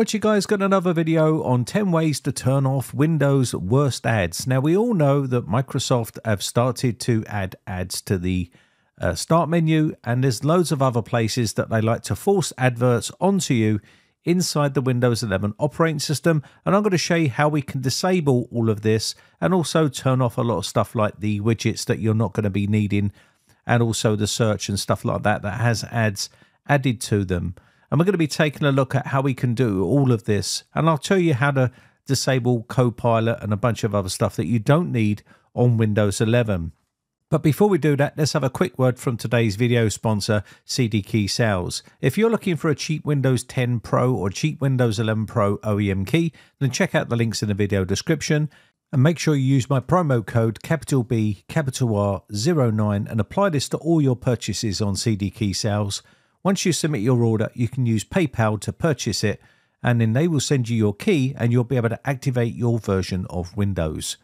What you guys got another video on 10 ways to turn off Windows worst ads. Now we all know that Microsoft have started to add ads to the uh, start menu and there's loads of other places that they like to force adverts onto you inside the Windows 11 operating system and I'm going to show you how we can disable all of this and also turn off a lot of stuff like the widgets that you're not going to be needing and also the search and stuff like that that has ads added to them. And we're going to be taking a look at how we can do all of this. And I'll show you how to disable Copilot and a bunch of other stuff that you don't need on Windows 11. But before we do that, let's have a quick word from today's video sponsor, CD Key Sales. If you're looking for a cheap Windows 10 Pro or cheap Windows 11 Pro OEM key, then check out the links in the video description. And make sure you use my promo code capital B capital R 09 and apply this to all your purchases on CD Key Sales. Once you submit your order, you can use PayPal to purchase it, and then they will send you your key and you'll be able to activate your version of Windows.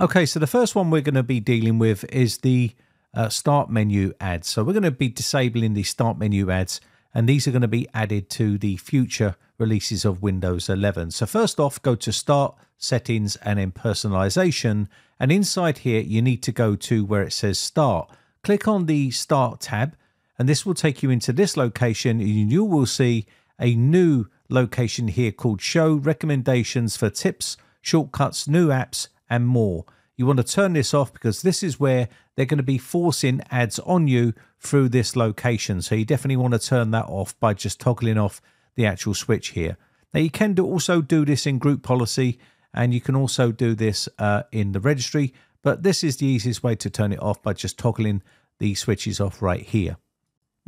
Okay, so the first one we're going to be dealing with is the uh, start menu ads. So we're going to be disabling the start menu ads, and these are going to be added to the future releases of Windows 11. So first off, go to Start, Settings, and then Personalization. And inside here, you need to go to where it says Start. Click on the Start tab, and this will take you into this location and you will see a new location here called show recommendations for tips shortcuts new apps and more. You want to turn this off because this is where they're going to be forcing ads on you through this location. So you definitely want to turn that off by just toggling off the actual switch here. Now you can do, also do this in group policy and you can also do this uh, in the registry but this is the easiest way to turn it off by just toggling the switches off right here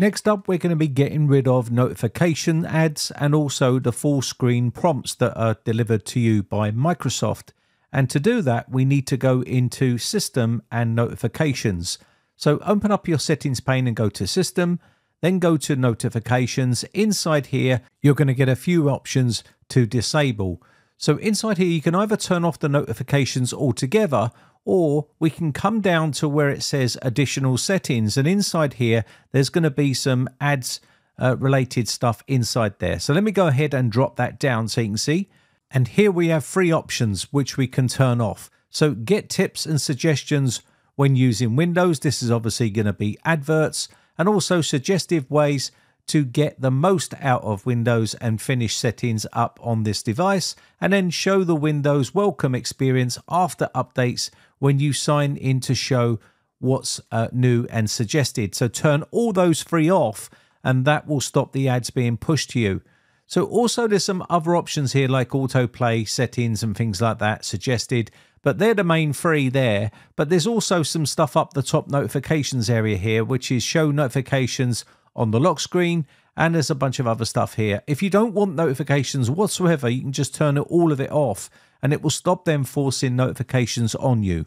Next up, we're going to be getting rid of notification ads and also the full screen prompts that are delivered to you by Microsoft. And to do that, we need to go into System and Notifications. So open up your settings pane and go to System, then go to Notifications. Inside here, you're going to get a few options to disable. So inside here, you can either turn off the notifications altogether or we can come down to where it says additional settings. And inside here there's going to be some ads uh, related stuff inside there. So let me go ahead and drop that down so you can see. And here we have three options which we can turn off. So get tips and suggestions when using windows. This is obviously going to be adverts and also suggestive ways to get the most out of Windows and finish settings up on this device, and then show the Windows welcome experience after updates when you sign in to show what's uh, new and suggested. So turn all those three off, and that will stop the ads being pushed to you. So also there's some other options here like autoplay settings and things like that suggested, but they're the main three there. But there's also some stuff up the top notifications area here, which is show notifications on the lock screen and there's a bunch of other stuff here. If you don't want notifications whatsoever, you can just turn all of it off and it will stop them forcing notifications on you.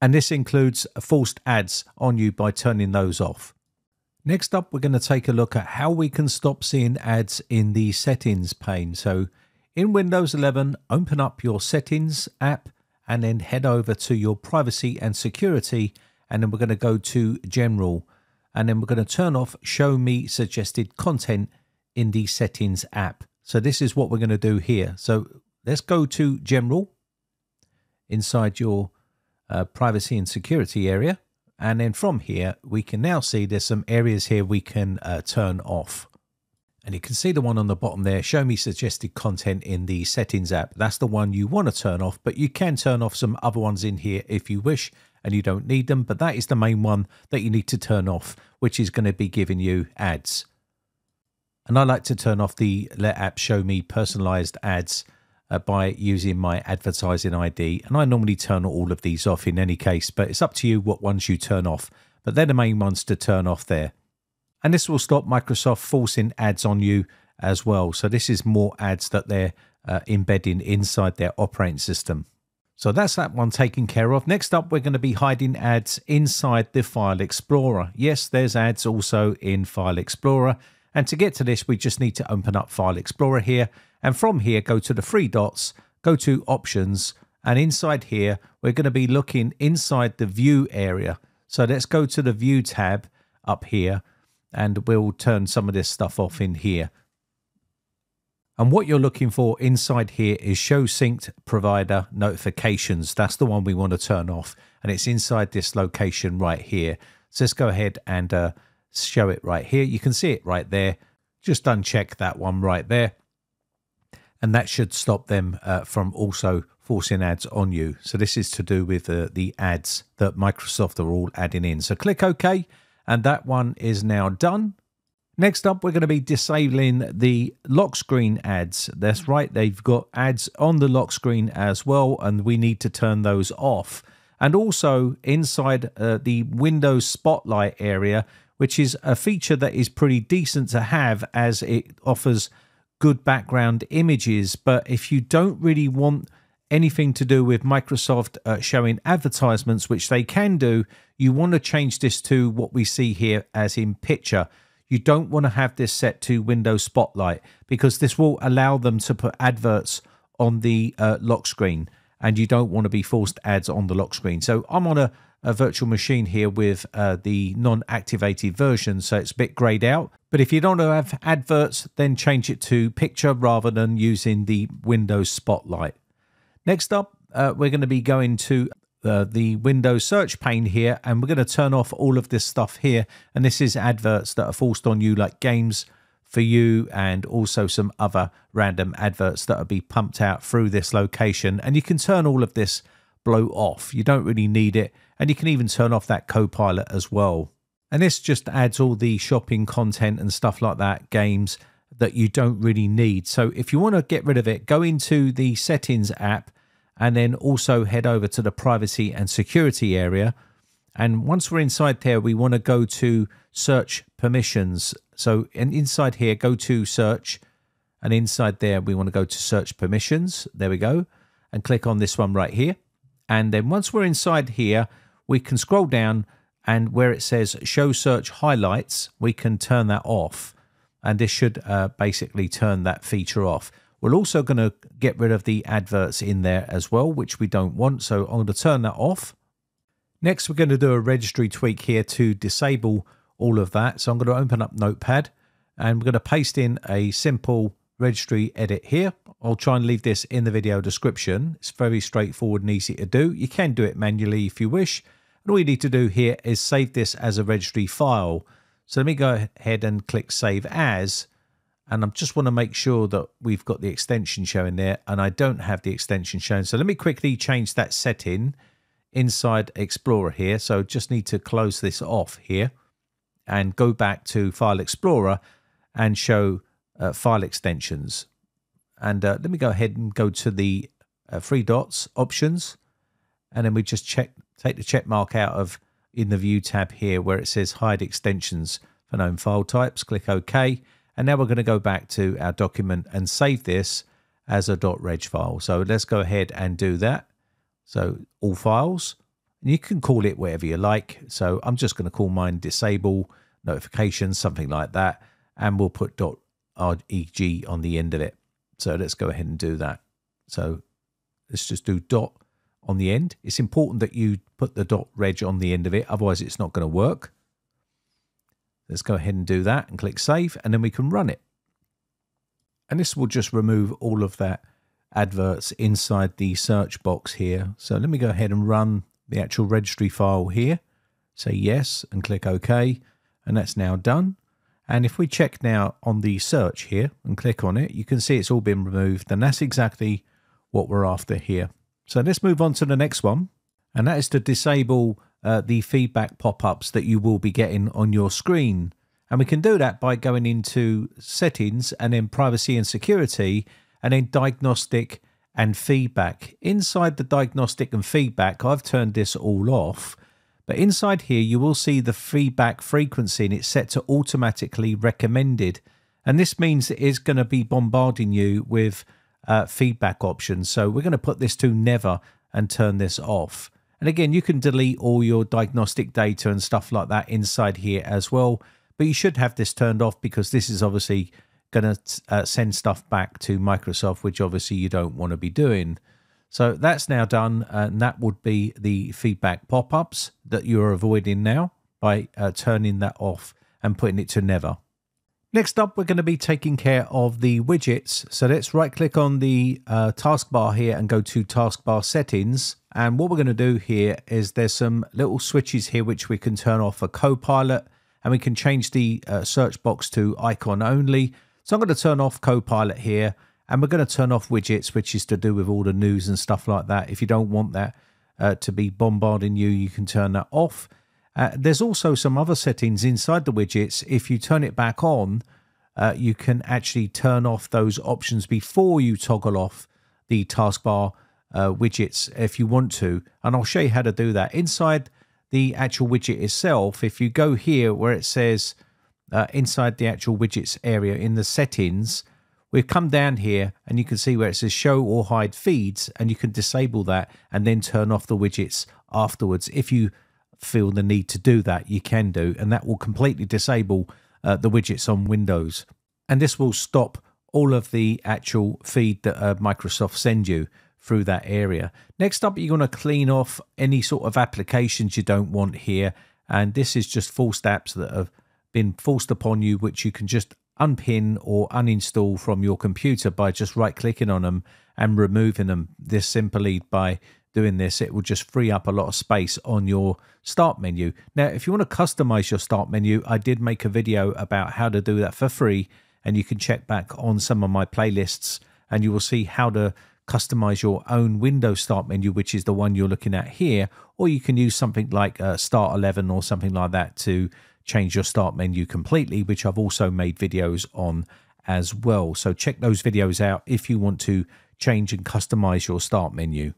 And this includes forced ads on you by turning those off. Next up, we're going to take a look at how we can stop seeing ads in the settings pane. So in Windows 11, open up your settings app and then head over to your privacy and security. And then we're going to go to general and then we're going to turn off show me suggested content in the settings app. So this is what we're going to do here. So let's go to general inside your uh, privacy and security area. And then from here, we can now see there's some areas here we can uh, turn off. And you can see the one on the bottom there, show me suggested content in the settings app. That's the one you want to turn off, but you can turn off some other ones in here if you wish and you don't need them. But that is the main one that you need to turn off, which is going to be giving you ads. And I like to turn off the Let App Show Me personalized ads uh, by using my advertising ID. And I normally turn all of these off in any case, but it's up to you what ones you turn off. But they're the main ones to turn off there. And this will stop Microsoft forcing ads on you as well. So this is more ads that they're uh, embedding inside their operating system. So that's that one taken care of. Next up, we're going to be hiding ads inside the File Explorer. Yes, there's ads also in File Explorer. And to get to this, we just need to open up File Explorer here. And from here, go to the three dots, go to Options. And inside here, we're going to be looking inside the View area. So let's go to the View tab up here. And we'll turn some of this stuff off in here. And what you're looking for inside here is show synced provider notifications. That's the one we want to turn off. And it's inside this location right here. So let's go ahead and uh, show it right here. You can see it right there. Just uncheck that one right there. And that should stop them uh, from also forcing ads on you. So this is to do with uh, the ads that Microsoft are all adding in. So click OK. And that one is now done. Next up, we're going to be disabling the lock screen ads. That's right, they've got ads on the lock screen as well, and we need to turn those off. And also inside uh, the Windows Spotlight area, which is a feature that is pretty decent to have as it offers good background images. But if you don't really want anything to do with Microsoft uh, showing advertisements, which they can do, you want to change this to what we see here as in picture. You don't want to have this set to Windows Spotlight because this will allow them to put adverts on the uh, lock screen and you don't want to be forced ads on the lock screen. So I'm on a a virtual machine here with uh, the non-activated version, so it's a bit grayed out. But if you don't have adverts, then change it to picture rather than using the Windows Spotlight. Next up, uh, we're going to be going to the Windows search pane here, and we're going to turn off all of this stuff here. And this is adverts that are forced on you, like games for you, and also some other random adverts that will be pumped out through this location. And you can turn all of this blow off. You don't really need it and you can even turn off that Copilot as well. And this just adds all the shopping content and stuff like that, games that you don't really need. So if you want to get rid of it, go into the settings app and then also head over to the privacy and security area. And once we're inside there, we want to go to search permissions. So and inside here, go to search. And inside there, we want to go to search permissions. There we go. And click on this one right here. And then once we're inside here, we can scroll down and where it says show search highlights, we can turn that off. And this should uh, basically turn that feature off. We're also going to get rid of the adverts in there as well, which we don't want. So I'm going to turn that off. Next, we're going to do a registry tweak here to disable all of that. So I'm going to open up Notepad and we're going to paste in a simple registry edit here. I'll try and leave this in the video description. It's very straightforward and easy to do. You can do it manually if you wish. And all you need to do here is save this as a registry file. So let me go ahead and click Save As. And I just want to make sure that we've got the extension showing there. And I don't have the extension shown. So let me quickly change that setting inside Explorer here. So just need to close this off here and go back to File Explorer and show uh, file extensions. And uh, let me go ahead and go to the uh, three dots options. And then we just check take the check mark out of in the view tab here where it says hide extensions for known file types. Click OK. And now we're going to go back to our document and save this as a .reg file. So let's go ahead and do that. So all files, and you can call it whatever you like. So I'm just going to call mine disable notifications, something like that. And we'll put .reg on the end of it. So let's go ahead and do that. So let's just do dot on the end. It's important that you put the dot reg on the end of it, otherwise it's not going to work. Let's go ahead and do that and click save, and then we can run it. And this will just remove all of that adverts inside the search box here. So let me go ahead and run the actual registry file here. Say yes and click OK, and that's now done. And if we check now on the search here and click on it, you can see it's all been removed, and that's exactly what we're after here. So let's move on to the next one, and that is to disable uh, the feedback pop-ups that you will be getting on your screen. And we can do that by going into settings and then privacy and security and then diagnostic and feedback. Inside the diagnostic and feedback, I've turned this all off. But inside here, you will see the feedback frequency and it's set to automatically recommended. And this means it is going to be bombarding you with uh, feedback options. So we're going to put this to never and turn this off. And again, you can delete all your diagnostic data and stuff like that inside here as well. But you should have this turned off because this is obviously going to uh, send stuff back to Microsoft, which obviously you don't want to be doing. So that's now done, and that would be the feedback pop-ups that you're avoiding now by uh, turning that off and putting it to never. Next up, we're going to be taking care of the widgets. So let's right click on the uh, taskbar here and go to taskbar settings. And what we're going to do here is there's some little switches here which we can turn off for Copilot and we can change the uh, search box to icon only. So I'm going to turn off Copilot here and we're going to turn off widgets, which is to do with all the news and stuff like that. If you don't want that uh, to be bombarding you, you can turn that off. Uh, there's also some other settings inside the widgets. If you turn it back on, uh, you can actually turn off those options before you toggle off the taskbar uh, widgets if you want to. And I'll show you how to do that. Inside the actual widget itself, if you go here where it says uh, inside the actual widgets area in the settings, we've come down here and you can see where it says show or hide feeds and you can disable that and then turn off the widgets afterwards if you feel the need to do that, you can do, and that will completely disable uh, the widgets on Windows. And this will stop all of the actual feed that uh, Microsoft send you through that area. Next up, you're going to clean off any sort of applications you don't want here. And this is just forced apps that have been forced upon you, which you can just unpin or uninstall from your computer by just right clicking on them and removing them this simply by doing this, it will just free up a lot of space on your start menu. Now, if you want to customize your start menu, I did make a video about how to do that for free, and you can check back on some of my playlists and you will see how to customize your own Windows start menu, which is the one you're looking at here, or you can use something like uh, Start 11 or something like that to change your start menu completely, which I've also made videos on as well. So check those videos out if you want to change and customize your start menu.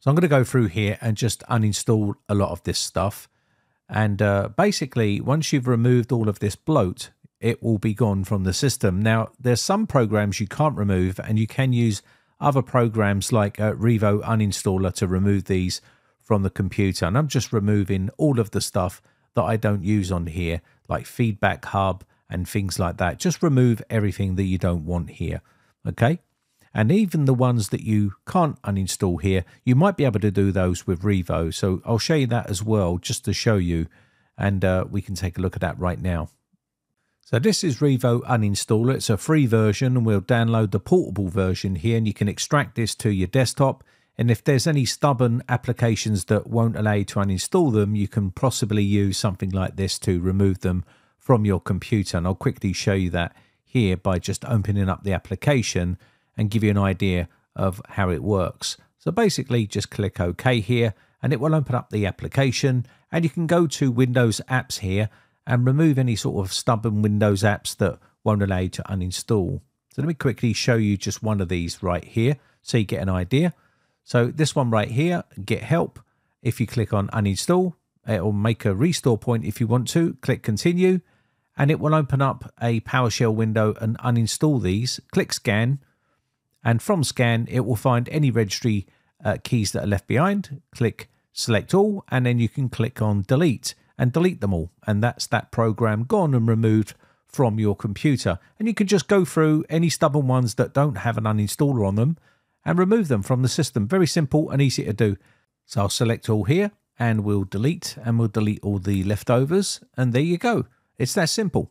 So I'm going to go through here and just uninstall a lot of this stuff. And uh, basically, once you've removed all of this bloat, it will be gone from the system. Now, there's some programs you can't remove, and you can use other programs like uh, Revo Uninstaller to remove these from the computer. And I'm just removing all of the stuff that I don't use on here, like Feedback Hub and things like that. Just remove everything that you don't want here. Okay. And even the ones that you can't uninstall here, you might be able to do those with Revo. So I'll show you that as well, just to show you. And uh, we can take a look at that right now. So this is Revo Uninstaller. It's a free version and we'll download the portable version here and you can extract this to your desktop. And if there's any stubborn applications that won't allow you to uninstall them, you can possibly use something like this to remove them from your computer. And I'll quickly show you that here by just opening up the application and give you an idea of how it works. So basically just click OK here and it will open up the application and you can go to Windows apps here and remove any sort of stubborn Windows apps that won't allow you to uninstall. So let me quickly show you just one of these right here so you get an idea. So this one right here, get help. If you click on uninstall, it will make a restore point if you want to. Click continue and it will open up a PowerShell window and uninstall these. Click scan and from scan, it will find any registry uh, keys that are left behind. Click select all, and then you can click on delete and delete them all. And that's that program gone and removed from your computer. And you can just go through any stubborn ones that don't have an uninstaller on them and remove them from the system. Very simple and easy to do. So I'll select all here and we'll delete and we'll delete all the leftovers. And there you go. It's that simple.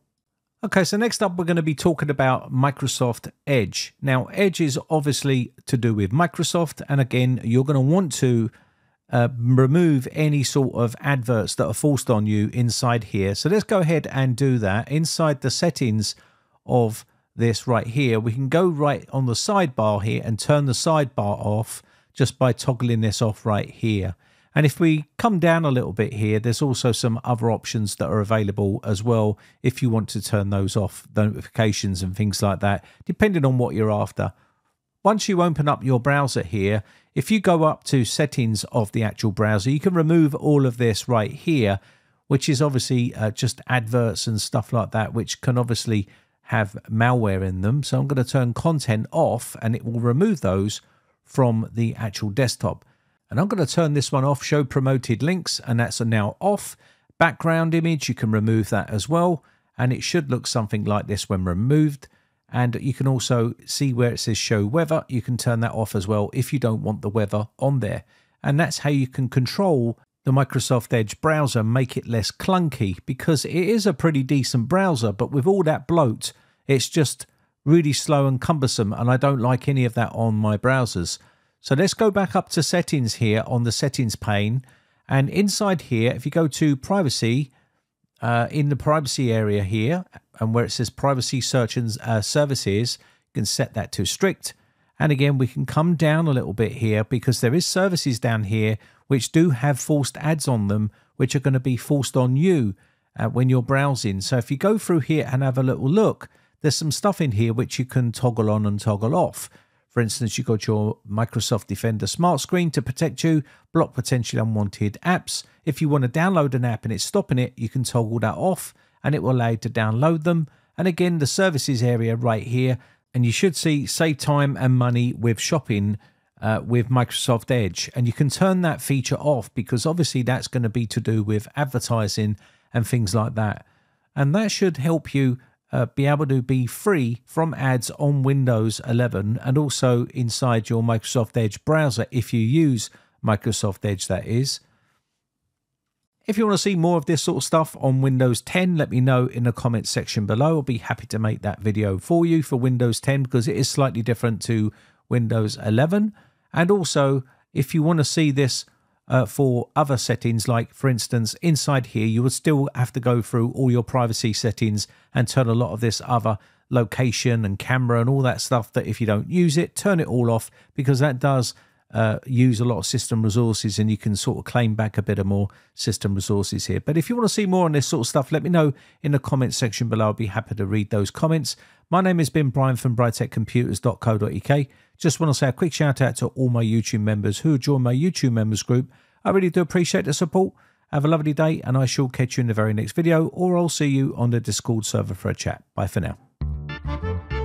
Okay, so next up, we're going to be talking about Microsoft Edge. Now, Edge is obviously to do with Microsoft, and again, you're going to want to uh, remove any sort of adverts that are forced on you inside here. So let's go ahead and do that. Inside the settings of this right here, we can go right on the sidebar here and turn the sidebar off just by toggling this off right here. And if we come down a little bit here, there's also some other options that are available as well if you want to turn those off, notifications and things like that, depending on what you're after. Once you open up your browser here, if you go up to settings of the actual browser, you can remove all of this right here, which is obviously uh, just adverts and stuff like that, which can obviously have malware in them. So I'm going to turn content off and it will remove those from the actual desktop. And I'm going to turn this one off, show promoted links, and that's now off. Background image, you can remove that as well. And it should look something like this when removed. And you can also see where it says show weather. You can turn that off as well if you don't want the weather on there. And that's how you can control the the Microsoft Edge browser make it less clunky because it is a pretty decent browser, but with all that bloat, it's just really slow and cumbersome, and I don't like any of that on my browsers. So let's go back up to settings here on the settings pane. And inside here, if you go to privacy, uh, in the privacy area here, and where it says privacy search and uh, services, you can set that to strict. And again, we can come down a little bit here because there is services down here which do have forced ads on them, which are going to be forced on you uh, when you're browsing. So if you go through here and have a little look, there's some stuff in here which you can toggle on and toggle off. For instance, you got your Microsoft Defender smart screen to protect you, block potentially unwanted apps. If you want to download an app and it's stopping it, you can toggle that off and it will allow you to download them. And again, the services area right here, and you should see save time and money with shopping uh, with Microsoft Edge. And you can turn that feature off because obviously that's going to be to do with advertising and things like that. And that should help you uh, be able to be free from ads on Windows 11 and also inside your Microsoft Edge browser if you use Microsoft Edge, that is. If you want to see more of this sort of stuff on Windows 10, let me know in the comments section below. I'll be happy to make that video for you for Windows 10 because it is slightly different to Windows 11. And also, if you want to see this uh, for other settings, like for instance, inside here, you would still have to go through all your privacy settings and turn a lot of this other location and camera and all that stuff that if you don't use it, turn it all off because that does uh, use a lot of system resources and you can sort of claim back a bit of more system resources here. But if you want to see more on this sort of stuff, let me know in the comments section below. I'll be happy to read those comments. My name has been Brian from britecomputers.co.uk. Just want to say a quick shout out to all my YouTube members who joined my YouTube members group. I really do appreciate the support. Have a lovely day, and I shall catch you in the very next video, or I'll see you on the Discord server for a chat. Bye for now.